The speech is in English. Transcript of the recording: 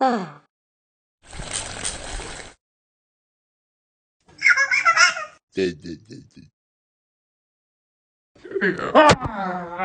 Ah.